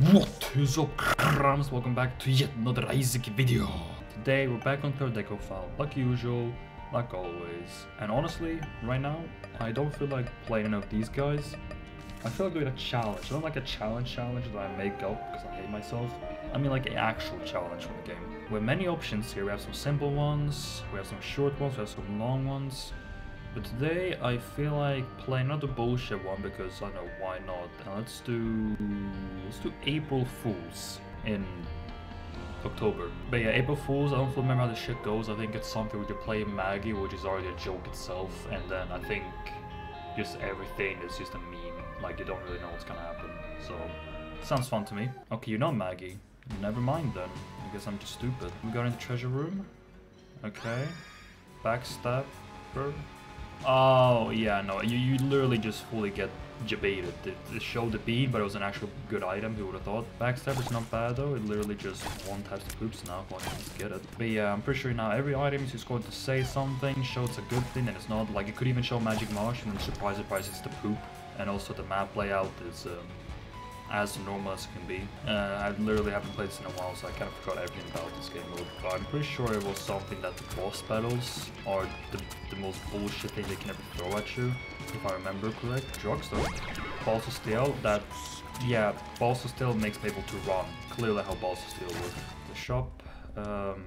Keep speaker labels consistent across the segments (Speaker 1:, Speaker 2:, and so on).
Speaker 1: What is up, crumbs? Welcome back to yet another Isaac video. Today we're back on third deco file, like usual, like always. And honestly, right now, I don't feel like playing any of these guys. I feel like doing a challenge. I don't like a challenge challenge that I make up because I hate myself. I mean like an actual challenge for the game. We have many options here. We have some simple ones, we have some short ones, we have some long ones. But today I feel like playing another bullshit one because I know why not. And let's do let's do April Fools in October. But yeah, April Fools, I don't remember how the shit goes. I think it's something we you play Maggie, which is already a joke itself, and then I think just everything is just a meme. Like you don't really know what's gonna happen. So sounds fun to me. Okay, you know Maggie. Never mind then. I guess I'm just stupid. We got into treasure room. Okay. Backstab. Oh, yeah, no, you, you literally just fully get debated. It, it showed the bean, but it was an actual good item, who would have thought. Backstabber's not bad though, it literally just one taps the poops now, I can get it. But yeah, I'm pretty sure now every item is just going to say something, show it's a good thing, and it's not. Like, it could even show Magic Mush, and surprise, surprise, it's the poop. And also the map layout is... Um, as normal as it can be. Uh, I literally haven't played this in a while, so I kind of forgot everything about this game mode. But I'm pretty sure it was something that the boss battles are the, the most bullshit thing they can ever throw at you, if I remember correct. Drugs though. Balls of Steel, that, yeah, Balls of Steel makes people to run. Clearly how Balls of Steel work. The shop, um...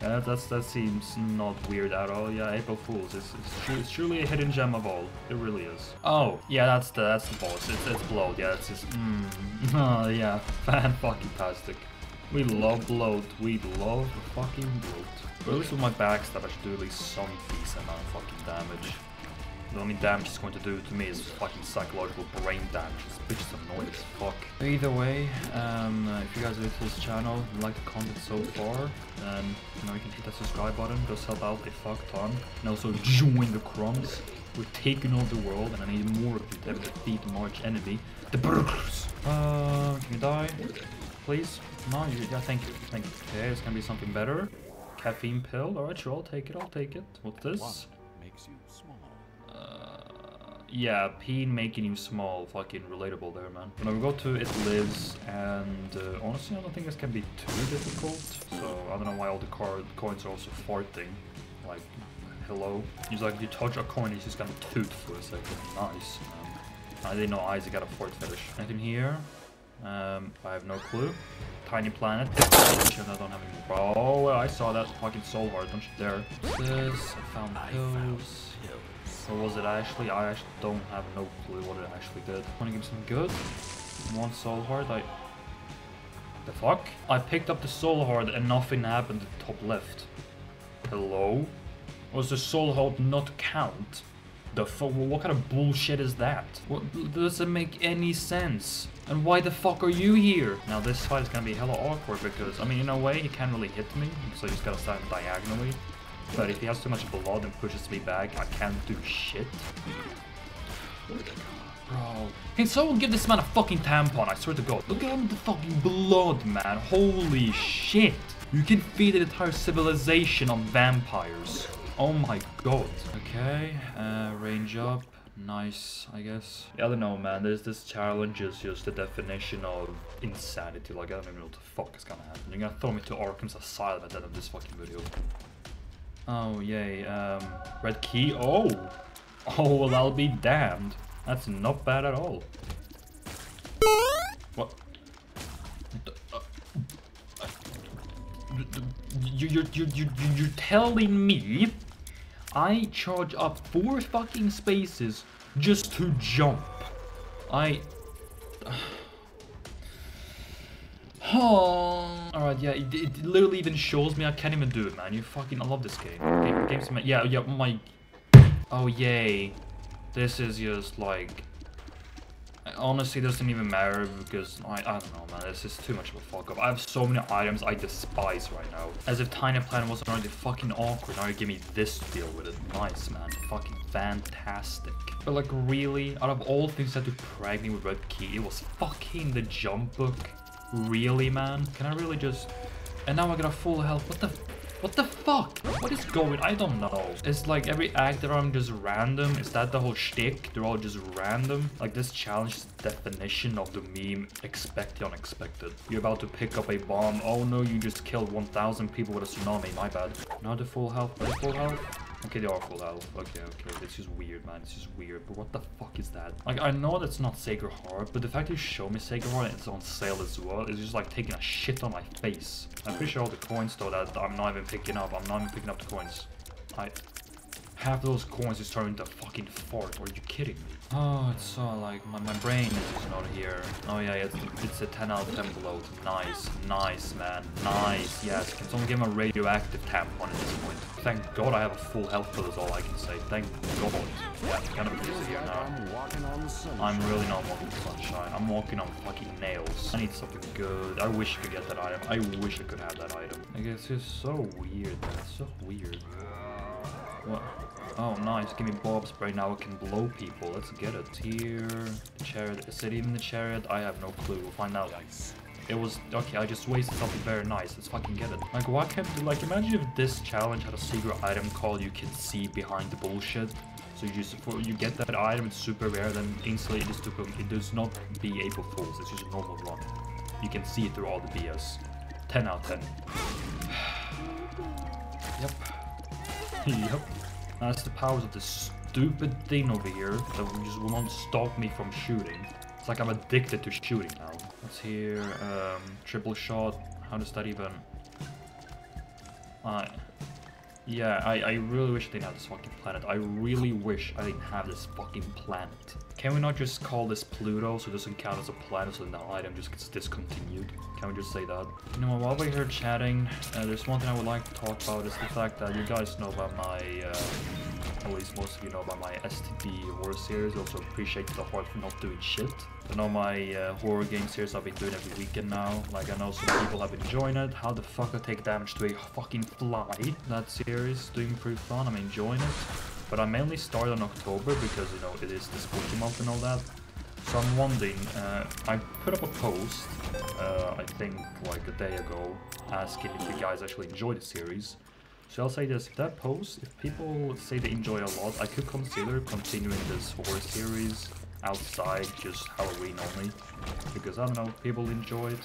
Speaker 1: Yeah, that's, that seems not weird at all. Yeah, April Fools. It's, it's, it's, truly a hidden gem of all. It really is. Oh, yeah, that's the that's the boss. It's, it's bloat. Yeah, it's just... Mm. Oh, yeah. Fan-fucking-tastic. We love bloat. We love fucking bloat. But at least with my backstab, I should do at least some decent amount of fucking damage. The only damage it's going to do to me is fucking psychological brain damage. This bitch is annoying as fuck. Either way, um, uh, if you guys are new to this channel and like the content so far, then you know you can hit that subscribe button. Does help out a fuck ton. And also join the crumbs. We're taking over the world, and I need more of you to defeat the March enemy, the burglars. Uh, can you die, please? No, you, yeah, thank you, thank you. Okay, it's gonna be something better. Caffeine pill. All right, sure, I'll take it. I'll take it. What's this? Yeah, peen making you small, fucking relatable there, man. When we go to It Lives, and uh, honestly, I don't think this can be too difficult. So I don't know why all the card coins are also farting. Like, hello. He's like, you touch a coin, he's just gonna toot for a second. Nice, man. I didn't know Isaac got a fort fetish. Anything here? Um, I have no clue. Tiny planet. I don't have any. Oh, I saw that fucking soul heart. Don't you dare. This. I found pills. Or was it actually? I actually don't have no clue what it actually did. Wanna give some good? One soul heart, I... The fuck? I picked up the soul heart and nothing happened at the top left. Hello? Was the soul heart not count? The fuck? What kind of bullshit is that? What doesn't make any sense? And why the fuck are you here? Now this fight is gonna be hella awkward because, I mean, in a way, he can't really hit me, so you just gotta stand diagonally. But if he has too much blood and pushes me back, I can't do shit. Bro. Can someone give this man a fucking tampon? I swear to god. Look at him, the fucking blood, man. Holy shit. You can feed an entire civilization on vampires. Oh my god. Okay, uh, range up. Nice, I guess. Yeah, I don't know, man. There's this challenge is just the definition of insanity. Like, I don't even know what the fuck is gonna happen. You're gonna throw me to Arkham's Asylum at the end of this fucking video. Oh, yay. Um, red key. Oh! Oh, well, I'll be damned. That's not bad at all. What? You, you, you, you, you're telling me I charge up four fucking spaces just to jump? I... Oh. Alright, yeah, it, it, literally even shows me I can't even do it, man. You fucking, I love this game. game game's, yeah, yeah, my... Oh, yay. This is just, like... Honestly, doesn't even matter because, I, I don't know, man. This is too much of a fuck up. I have so many items I despise right now. As if Tiny Planet wasn't already fucking awkward. Now you give me this deal with it. Nice, man. Fucking fantastic. But, like, really? Out of all things that to preg me with Red Key, it was fucking the jump book Really, man? Can I really just... And now I got a full health. What the... What the fuck? What is going? I don't know. It's like every actor I'm just random. Is that the whole shtick? They're all just random. Like this challenge definition of the meme. Expect the unexpected. You're about to pick up a bomb. Oh no, you just killed 1,000 people with a tsunami. My bad. Not the full health. Not full health. Okay, they are full health. Okay, okay. This is weird, man. This is weird. But what the fuck is that? Like, I know that's not Sacred Heart, but the fact you show me Sacred Heart and it's on sale as well is just like taking a shit on my face. I'm pretty sure all the coins, though, that I'm not even picking up. I'm not even picking up the coins. I half those coins is turning into fucking fart. Are you kidding me? Oh, it's so like my, my brain is not here. Oh yeah, it's, it's a 10 out of 10 below. Nice, nice, man, nice. Yes, can someone give him a radioactive tampon at this point? Thank God I have a full health bill is all I can say. Thank God. Yeah, kind of busy now. I'm really not walking sunshine. I'm walking on fucking nails. I need something good. I wish I could get that item. I wish I could have that item. I guess it's so weird. It's so weird. What? Oh, nice. Give me Bob spray. Now it can blow people. Let's get it. Here. Chariot. Is it even the chariot? I have no clue. We'll find out. It was... Okay, I just wasted something very nice. Let's fucking get it. Like, why can't... Like, imagine if this challenge had a secret item called you can see behind the bullshit. So you just... For, you get that item, it's super rare, then instantly it just took... It does not be April Fool's. It's just a normal run. You can see it through all the BS. 10 out of 10. yep. yep. That's the powers of this stupid thing over here that just will not stop me from shooting. It's like I'm addicted to shooting now. Let's hear um, triple shot. How does that even? Uh, yeah, I, I really wish I didn't have this fucking planet. I really wish I didn't have this fucking planet. Can we not just call this Pluto so it doesn't count as a planet so the item just gets discontinued? Can we just say that? You know, while we're here chatting, uh, there's one thing I would like to talk about is the fact that you guys know about my, uh, at least most of you know about my STD horror series. Also appreciate the heart for not doing shit. I know my uh, horror game series I've been doing every weekend now. Like I know some people have been enjoying it. How the fuck I take damage to a fucking fly? That series doing pretty fun. I'm enjoying it. But I mainly started in October because you know it is the spooky month and all that. So I'm wondering, uh, I put up a post, uh, I think like a day ago, asking if you guys actually enjoy the series. So I'll say this, if that post, if people say they enjoy a lot, I could consider continuing this horror series outside, just Halloween only. Because, I don't know, people enjoy it.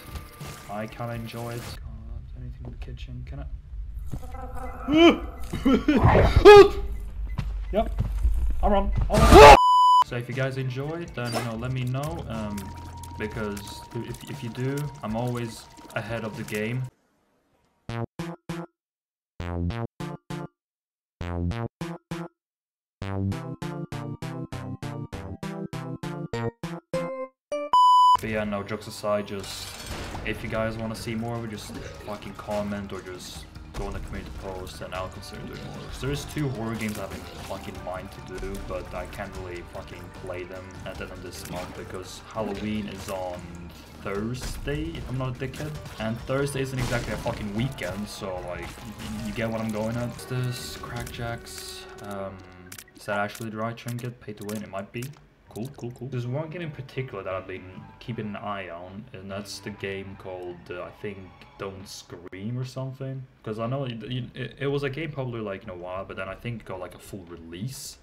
Speaker 1: I kinda enjoy it. God, anything in the kitchen, can I... yep, I'm run, I'll run. so if you guys enjoy it, then, you know, let me know. Um, because if, if you do, I'm always ahead of the game. But yeah, no, jokes aside, just if you guys want to see more it, just fucking comment or just go in the community post and I'll consider doing more. So there's two horror games I have in fucking mind to do, but I can't really fucking play them at the end of this month because Halloween is on Thursday, if I'm not a dickhead. And Thursday isn't exactly a fucking weekend, so like, you, get what I'm going at. What's this? Crackjacks. Um, is that actually the right trinket? Pay to win? It might be. Cool, cool, cool. There's one game in particular that I've been keeping an eye on, and that's the game called, uh, I think, Don't Scream or something. Because I know it, it, it, was a game probably like in a while, but then I think it got like a full release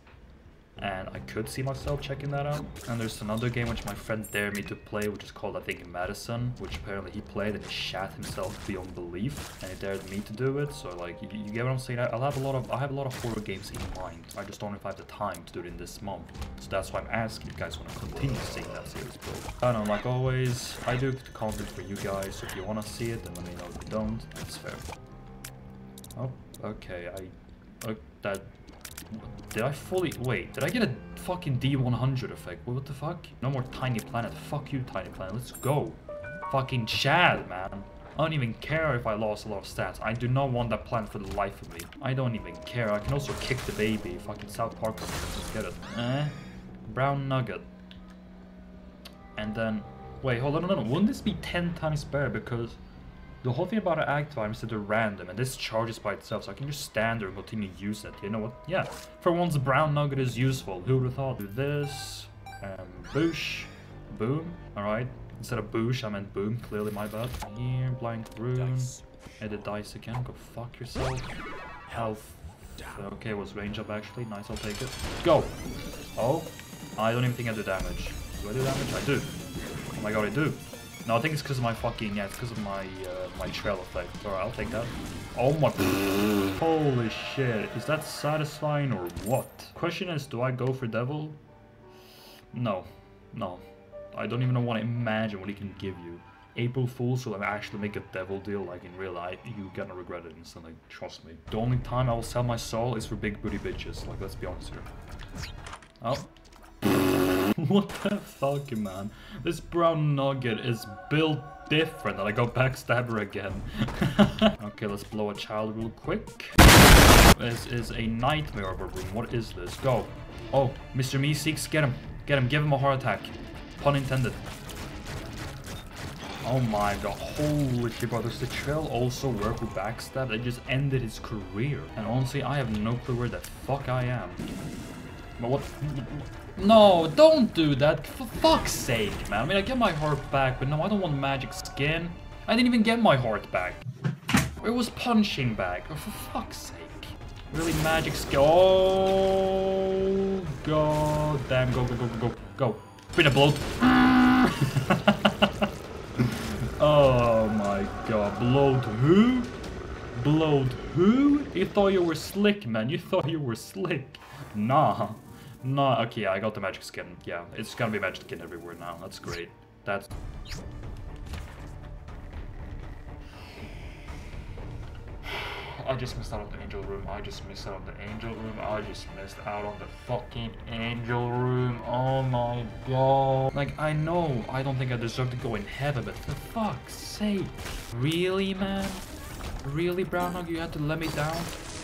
Speaker 1: and I could see myself checking that out. And there's another game which my friend dared me to play, which is called, I think, Madison, which apparently he played and he shat himself beyond belief, and he dared me to do it. So like, you, you get what I'm saying? I, will have a lot of I have a lot of horror games in mind. I just don't know if I have the time to do it in this month. So that's why I'm asking if you guys want to continue seeing that series, bro. I don't know, like always, I do the content for you guys. So if you want to see it, then let me know. If you don't, that's fair. Oh, okay. I, uh, that did I fully... Wait, did I get a fucking D100 effect? What the fuck? No more Tiny Planet. Fuck you, Tiny Planet. Let's go. Fucking Chad, man. I don't even care if I lost a lot of stats. I do not want that planet for the life of me. I don't even care. I can also kick the baby. Fucking South Park. Let's get it. Eh? Brown Nugget. And then... Wait, hold on, no, no. Wouldn't this be 10 times better? Because... The whole thing about an act time is that they're random, and this charges by itself, so I can just stand there and continue to use it. You know what? Yeah, for once brown nugget is useful. Who would have thought? Do this, um, boosh, boom, alright. Instead of boosh, I meant boom, clearly my bad. Here, blank rune. Hit the dice again. Go fuck yourself. Health. Okay, was range up actually. Nice, I'll take it. Go! Oh, I don't even think I do damage. Do I do damage? I do. Oh my god, I do. No, I think it's because of my fucking, yeah, it's because of my, uh, my trail effect. Alright, I'll take that. Oh my, holy shit. Is that satisfying or what? Question is, do I go for devil? No, no. I don't even want to imagine what he can give you. April Fool, Fool's will actually make a devil deal, like in real life, you're gonna regret it instantly, trust me. The only time I will sell my soul is for big booty bitches, like let's be honest here. Oh. what the fuck, man? This brown nugget is built different and I go backstabber again. okay, let's blow a child real quick. This is a nightmare of a room. What is this? Go. Oh, Mr. Meeseeks, get him. Get him, give him a heart attack. Pun intended. Oh my god, holy shit, bro. Does the trail also work with backstab? They just ended his career. And honestly, I have no clue where the fuck I am. But what? No, don't do that. For fuck's sake, man. I mean, I get my heart back, but no, I don't want magic skin. I didn't even get my heart back. It was punching bag. Oh, for fuck's sake. Really magic skin. Oh, god damn. Go, go, go, go, go. Go. Been a bloat. oh my god. Bloat who? Bloat who? You thought you were slick, man. You thought you were slick. Nah. Nah. Okay, I got the magic skin. Yeah, it's gonna be magic skin everywhere now. That's great. That's... I just missed out on the angel room. I just missed out on the angel room. I just missed out on the fucking angel room. Oh my god. Like, I know I don't think I deserve to go in heaven, but for fuck's sake. Really, man? Really, Brown You had to let me down?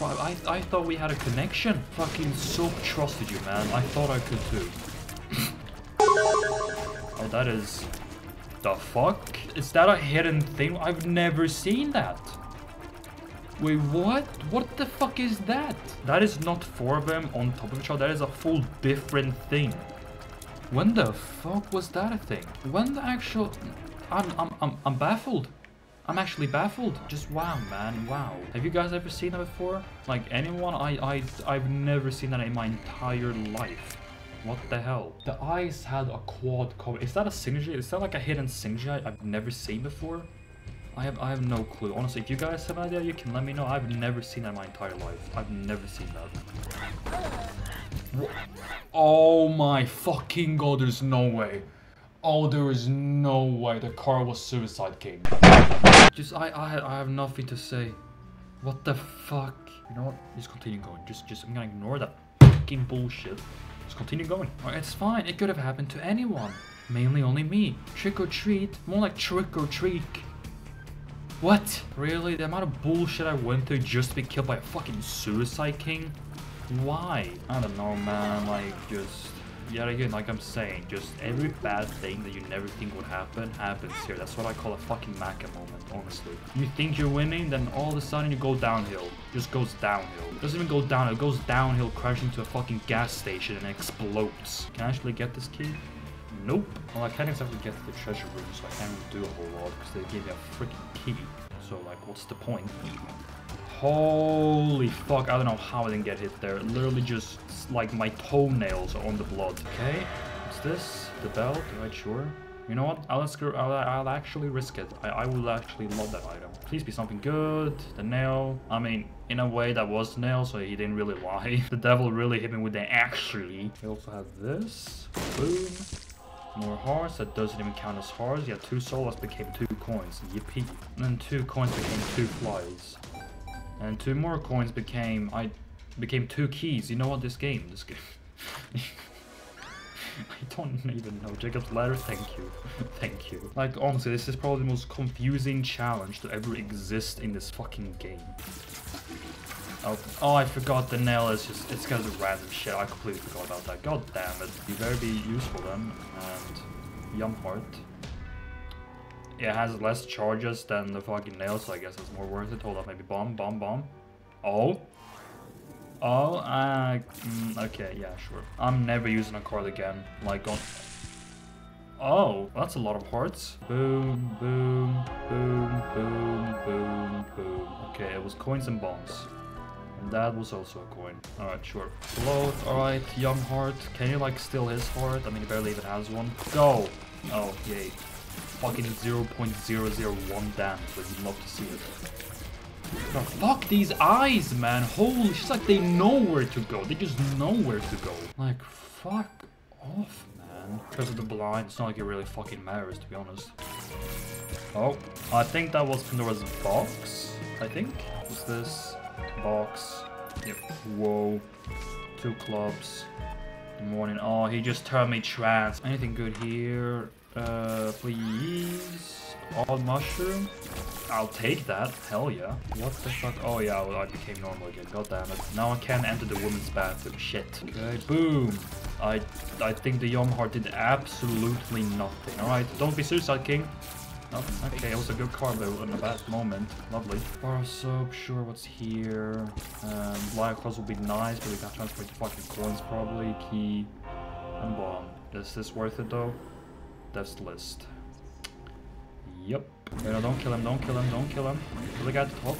Speaker 1: I, I thought we had a connection. Fucking so trusted you, man. I thought I could too. oh, that is... The fuck? Is that a hidden thing? I've never seen that. Wait, what? What the fuck is that? That is not four of them on top of each other. That is a full different thing. When the fuck was that a thing? When the actual... I'm, I'm, I'm, I'm baffled. I'm actually baffled. Just wow, man, wow. Have you guys ever seen that before? Like anyone? I, I, I've never seen that in my entire life. What the hell? The eyes had a quad cover. Is that a signature? Is that like a hidden signature I've never seen before? I have I have no clue. Honestly, if you guys have an idea, you can let me know. I've never seen that in my entire life. I've never seen that. Oh my fucking god, there's no way. Oh, there is no way the car was Suicide King. Just, I, I, I have nothing to say. What the fuck? You know what? Just continue going. Just, just, I'm gonna ignore that fucking bullshit. Just continue going. it's fine. It could have happened to anyone. Mainly only me. Trick or treat. More like trick or treat. What? Really? The amount of bullshit I went through just to be killed by a fucking Suicide King? Why? I don't know, man. Like, just... Yet again, like I'm saying, just every bad thing that you never think would happen, happens here. That's what I call a fucking Maka moment, honestly. You think you're winning, then all of a sudden you go downhill. Just goes downhill. It doesn't even go down, it goes downhill, crashing into a fucking gas station and explodes. Can I actually get this key? Nope. Well, I can't exactly get to the treasure room, so I can't really do a whole lot because they gave me a freaking key. So, like, what's the point? Holy fuck, I don't know how I didn't get hit there. Literally just, like, my toenails are on the blood. Okay, what's this? The belt? Right, sure. You know what? I'll, I'll, I'll actually risk it. I, I will actually love that item. Please be something good. The nail. I mean, in a way, that was the nail, so he didn't really lie. the devil really hit me with the actually. We also have this. Boom. More hearts, that doesn't even count as hearts. Yeah, two souls became two coins. Yippee. And then two coins became two flies. And two more coins became I became two keys. You know what this game? This game I don't even know. Jacob's ladder, thank you. thank you. Like honestly, this is probably the most confusing challenge to ever exist in this fucking game. Oh, oh, I forgot the nail is just, it's kind of random shit. I completely forgot about that. God damn it. You better be useful then. And Yum Heart. It has less charges than the fucking nail, so I guess it's more worth it. Hold up, maybe bomb, bomb, bomb. Oh. Oh, uh, mm, okay, yeah, sure. I'm never using a card again. Like, on... Oh, that's a lot of hearts. Boom, boom, boom, boom, boom, boom. Okay, it was coins and bombs. And that was also a coin. Alright, sure. Float, alright, Yum Heart. Can you like steal his heart? I mean, he barely even has one. Go! Oh, yay. Fucking 0.001 damage, you'd love to see it. Oh, fuck these eyes, man. Holy, it's like they know where to go. They just know where to go. Like, fuck off, man. Because of the blind, it's not like it really fucking matters, to be honest. Oh, I think that was Pandora's box. I think. What's this? Box. Yep. Whoa. Two clubs. Morning. Oh, he just turned me trans. Anything good here? Uh, please. All mushroom? I'll take that. Hell yeah. What the fuck? Oh yeah, well, I became normal again. God damn it. Now I can't enter the women's bathroom. Shit. Okay, boom. I I think the Yum Heart did absolutely nothing. Alright, don't be Suicide King. Oh, okay, it was a good card though in a bad moment. Lovely. Bar soap, sure, what's here? Um, Black Cross would be nice, but we got transfer fucking coins probably. Key and bomb. Is this worth it though? The list. Yep. No, no, don't kill him, don't kill him, don't kill him. Kill the guy at the top.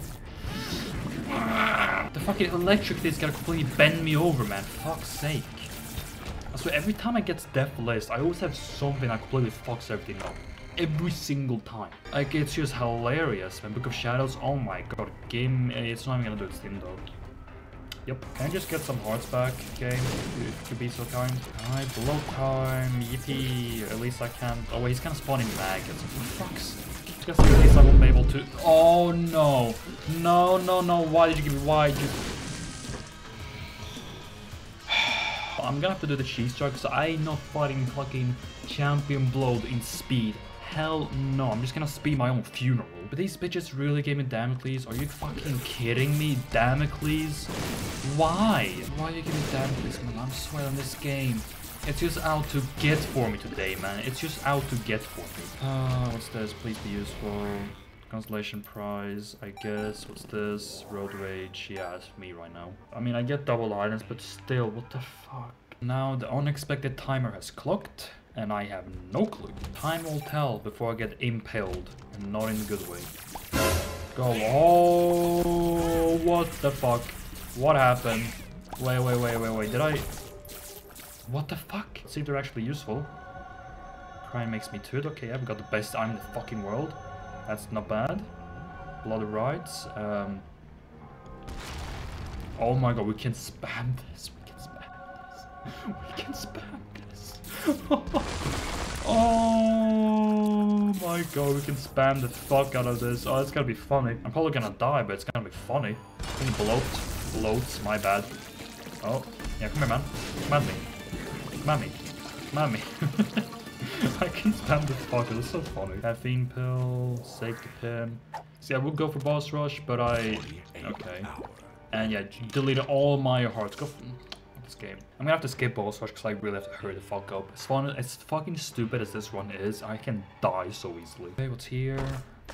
Speaker 1: The fucking electric is gonna completely bend me over, man. Fuck's sake. So every time I get Death List, I always have something that completely fucks everything up. Every single time. Like, it's just hilarious, man. Book of Shadows, oh my god. Game, eh, it's not even gonna do its thing, though. Yep. Can I just get some hearts back, game? You be so kind. I blow time. Yippee. At least I can. Oh, wait, he's kind of spawning maggots. For fuck's. Just at least I won't be able to. Oh, no. No, no, no. Why did you give me. Why did you. I'm gonna have to do the cheese jar because I'm not fighting fucking champion blood in speed. Hell no, I'm just gonna speed my own funeral. But these bitches really gave me Damocles? Are you fucking kidding me? Damocles? Why? Why are you giving me Damocles, man? I'm swearing this game. It's just out to get for me today, man. It's just out to get for me. Ah, uh, what's this? Please be useful. Consolation Prize, I guess. What's this? Road rage. Yeah, it's me right now. I mean, I get double items, but still, what the fuck? Now the unexpected timer has clocked and I have no clue. Time will tell before I get impaled, and not in a good way. Go. Oh, what the fuck? What happened? Wait, wait, wait, wait, wait. Did I... What the fuck? See if they're actually useful. Crime makes me too. Okay, I've got the best in the fucking world. That's not bad. Blood rights. Um... Oh my god, we can spam this. We can spam this. We can spam oh my god, we can spam the fuck out of this. Oh, it's gonna be funny. I'm probably gonna die, but it's gonna be funny. Can bloat? Bloats, my bad. Oh, yeah, come here, man. Come at me. Come at me. Come at me. I can spam the fuck out. It's so funny. Caffeine pill, safety pin. See, I would go for boss rush, but I... Okay. And yeah, delete all my hearts. Go this game. I'm gonna have to skip boss rush because I really have to hurry the fuck up. As fun as fucking stupid as this one is, I can die so easily. Okay, what's here?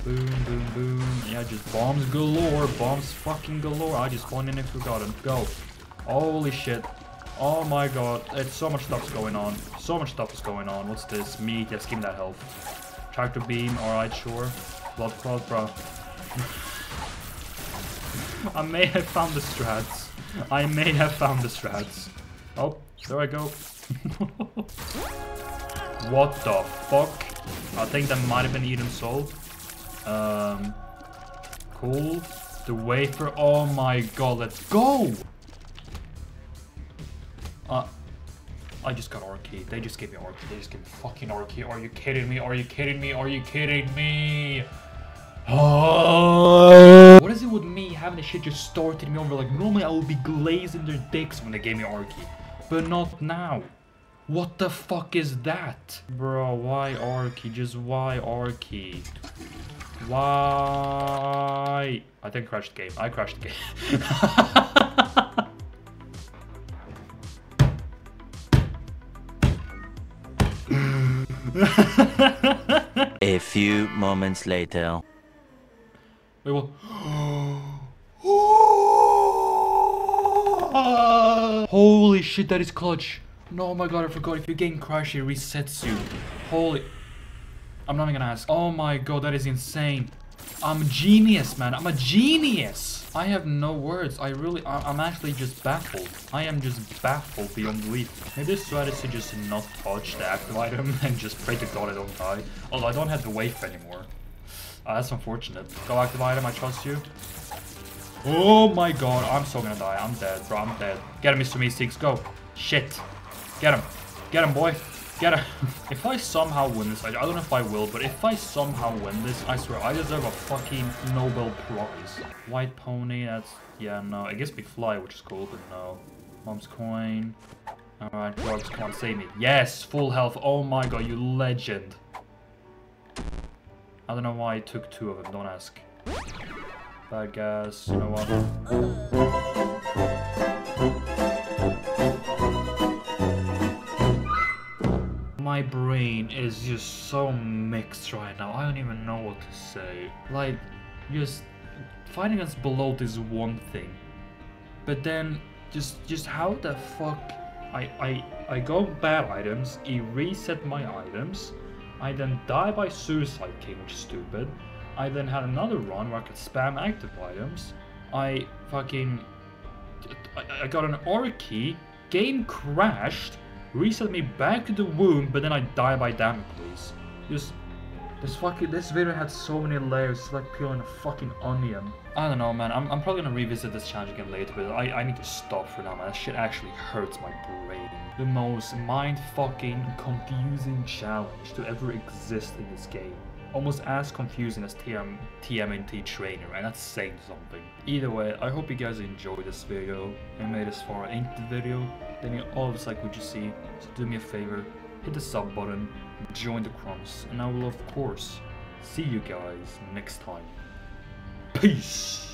Speaker 1: Boom, boom, boom. Yeah, just bombs galore. Bombs fucking galore. I just spawned in and forgotten. Go. Holy shit. Oh my god. It's so much stuff's going on. So much stuff is going on. What's this? Meat. Yes, give me that health. Tractor beam. Alright, sure. Blood clot, bro. I may have found the strats. I may have found the strats. Oh, there I go. what the fuck? I think that might have been Eden Soul. Um, cool. The wafer. Oh my god, let's go! Uh, I just got R Key. They just gave me R Key. They just gave me fucking R Key. Are you kidding me? Are you kidding me? Are you kidding me? what is it with me having the shit just started me over? Like, normally I would be glazing their dicks when they gave me R Key. But not now. What the fuck is that? Bro, why R Key? Just why R Key? Why? I think I crashed the game. I crashed the
Speaker 2: game. A few moments later.
Speaker 1: Wait, what? Holy shit, that is clutch. No, oh my god, I forgot. If you game crash, it resets you. Holy. I'm not even gonna ask. Oh my god, that is insane. I'm a genius, man. I'm a genius. I have no words. I really, I, am actually just baffled. I am just baffled beyond belief. Maybe the strategy just not touch the active item and just pray to god I don't die. Although I don't have the wave anymore. Uh, that's unfortunate. Go active item, I trust you. Oh my god, I'm so gonna die. I'm dead, bro. I'm dead. Get him, Mr. Meeseeks. Go. Shit. Get him. Get him, boy. Get him. if I somehow win this, I, I don't know if I will, but if I somehow win this, I swear, I deserve a fucking Nobel Prize. White pony, that's... Yeah, no. It gives me fly, which is cool, but no. Mom's coin. Alright, drugs, on, save me. Yes, full health. Oh my god, you legend. I don't know why I took two of them, don't ask. Bad gas, you know what? My brain is just so mixed right now, I don't even know what to say. Like, just fighting against Bloat is one thing. But then, just just how the fuck I, I, I go bad items, he reset my items, I then die by Suicide King, which is stupid. I then had another run where I could spam active items. I fucking... I, I got an R Key, game crashed, reset me back to the womb, but then I die by Damocles. Just... This fucking... This video had so many layers, it's like peeling a fucking onion. I don't know, man. I'm, I'm probably gonna revisit this challenge again later, but I, I need to stop for now, man. That shit actually hurts my brain the most mind-fucking confusing challenge to ever exist in this game. Almost as confusing as TM, TMNT Trainer, and that's saying something. Either way, I hope you guys enjoyed this video and made this far into the video. Then you always like what you see, so do me a favor, hit the sub button, join the crumbs, and I will of course see you guys next time. Peace!